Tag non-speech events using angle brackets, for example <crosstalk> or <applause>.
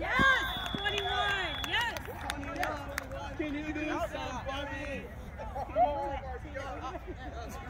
Yes! 21! Yes! Can you do something for? <laughs>